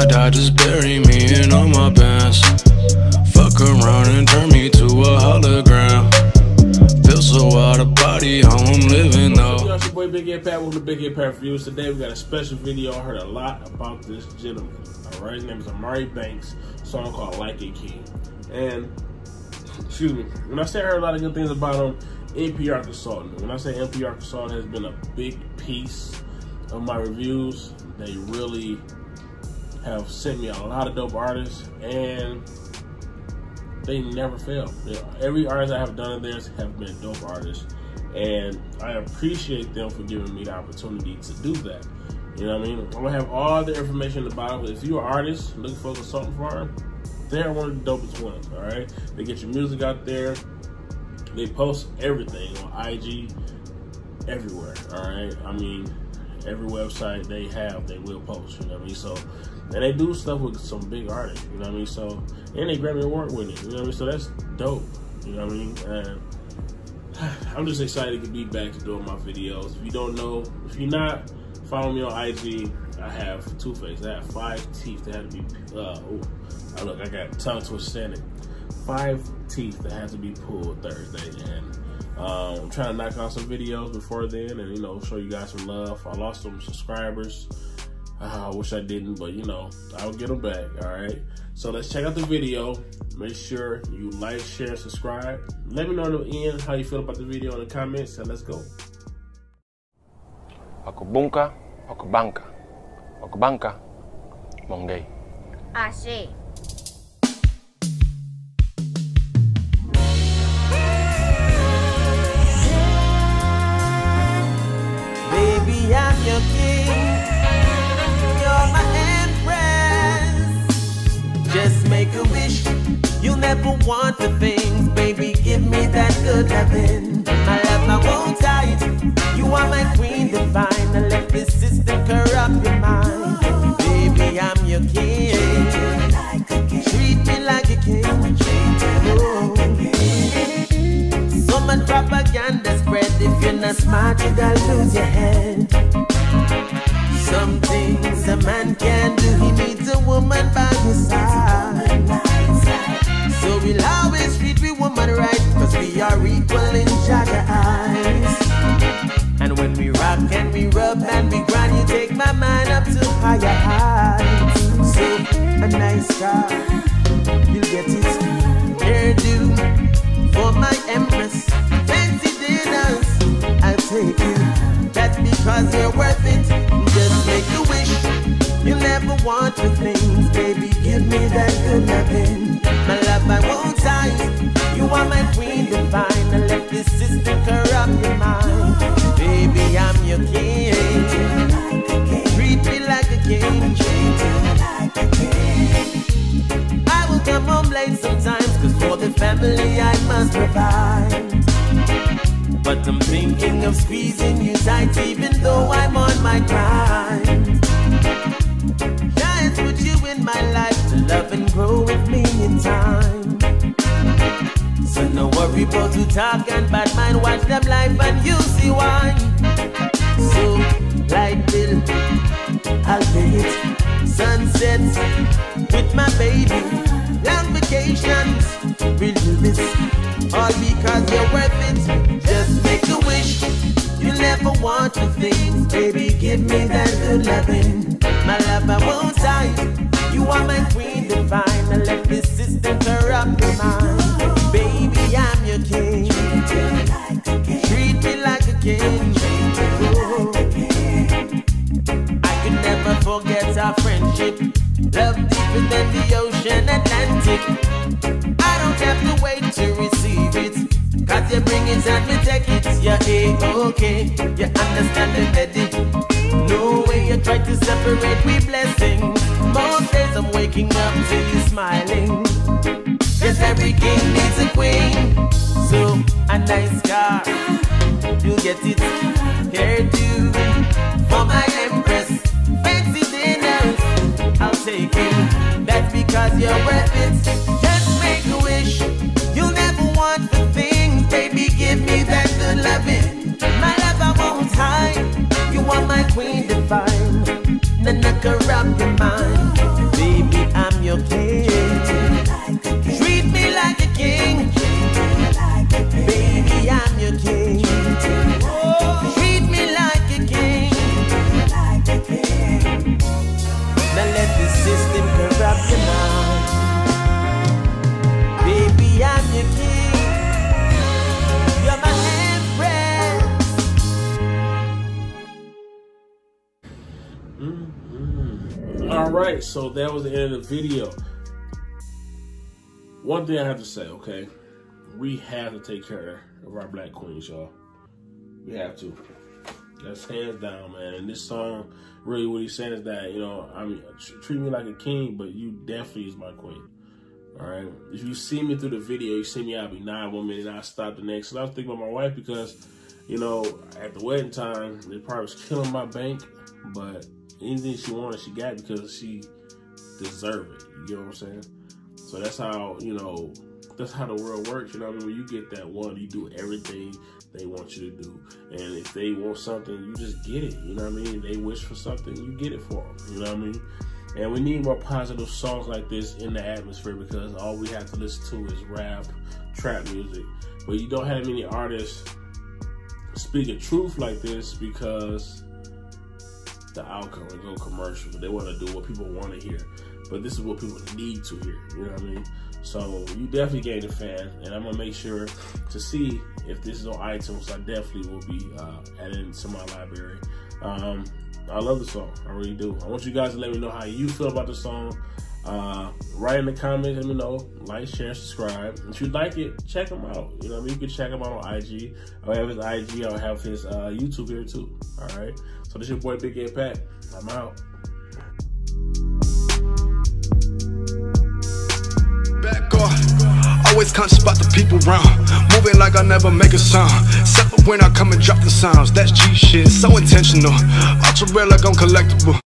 I die, just bury me in all my pants. Fuck around and turn me to a hologram. Feel so out of body, how I'm living though. What's your boy Big Head Pat? Welcome to Big Head Pat Reviews. Today we got a special video. I heard a lot about this gentleman. All right, his name is Omari Banks. Song called Like a King. And excuse me, when I say I heard a lot of good things about him, MPR Consultant. When I say MPR Consultant has been a big piece of my reviews. They really have sent me a lot of dope artists, and they never fail. Every artist I have done of theirs have been dope artists, and I appreciate them for giving me the opportunity to do that. You know what I mean? I'm gonna have all the information about it. If you're an artist looking for a consultant firm, they're one of the dopest ones. All right, they get your music out there. They post everything on IG, everywhere. All right, I mean, every website they have, they will post. You know what I mean? So, and they do stuff with some big artists. You know what I mean? So, and they Grammy Award winning. You know what I mean? So that's dope. You know what I mean? And I'm just excited to be back to doing my videos. If you don't know, if you're not following me on IG, I have two faces. I have five teeth that had to be. Uh, oh, look, I got tongue twisted five teeth that had to be pulled Thursday, and um, I'm trying to knock out some videos before then, and you know, show you guys some love. I lost some subscribers. Uh, I wish I didn't, but you know, I'll get them back. All right. So let's check out the video. Make sure you like, share, subscribe. Let me know in the end how you feel about the video in the comments, and let's go. Aku bunka, aku banka, aku banka. Ashe. Baby, I'm your want the things. Baby, give me that good loving. My love, I won't hide. You are my queen divine. I let this system corrupt your mind. Baby, I'm your king. Treat me like a king. Oh. So much propaganda spread. If you're not smart, you gotta lose your head. To higher heights. So a nice car, you'll get it. Hairdo for my empress. Fancy dinners, I'll take you. That's because you're worth it. Just make a wish. You'll never want the things, baby. Give me that good loving. My love, I won't hide. You are my queen family I must provide. But I'm thinking of squeezing you tight, even though I'm on my grind. Giants put you in my life to love and grow with me in time. So no worry about to talk and bad mind, watch them life and you see why. So, light bill, I'll pay it. Sunsets with my baby, all because you're worth it. Just make a wish. You never want the things, baby. Give me that good loving. My love, I won't hide. You are my queen divine. I let this system corrupt your mind. Baby, I'm your king. Treat me like a king. I could never forget our friendship. Love deeper than the ocean Atlantic. Have to wait to receive it. Cause you bring it and we take it. Yeah, eh, okay. You understand the medic. No way you try to separate we blessings. Most days I'm waking up to you smiling. Yes, every king needs a queen. So, a nice car. You get it. Hairdo for my queen divine. Then I can rock your mind. Baby, I'm your king. All right, so that was the end of the video. One thing I have to say, okay, we have to take care of our black queens, y'all. We have to. That's hands down, man. And this song, really, what he's saying is that, you know, I mean, treat me like a king, but you definitely is my queen. All right. If you see me through the video, you see me, I'll be nine one minute, and I stop the next. And I was thinking about my wife because, you know, at the wedding time, they probably was killing my bank, but anything she wanted, she got because she deserved it. You know what I'm saying? So that's how, you know, that's how the world works. You know what I mean? When you get that one, you do everything they want you to do. And if they want something, you just get it. You know what I mean? They wish for something, you get it for them. You know what I mean? And we need more positive songs like this in the atmosphere because all we have to listen to is rap, trap music. But you don't have many artists speaking truth like this because the outcome and go commercial. But they want to do what people want to hear. But this is what people need to hear. You know what I mean? So you definitely gained a fan, and I'm gonna make sure to see if this is on iTunes. I definitely will be uh, adding to my library. Um, I love the song. I really do. I want you guys to let me know how you feel about the song. Uh, write in the comments, let me know. Like, share, subscribe. If you like it, check him out. You know I mean? You can check him out on IG. I'll have his IG. I'll have his uh, YouTube here too. All right. So this is your boy Big Head Pat. I'm out. Back off. Always conscious about the people around. Moving like I never make a sound. Except for when I come and drop the sounds. That's G shit, so intentional. Ultra rare like I'm collectible.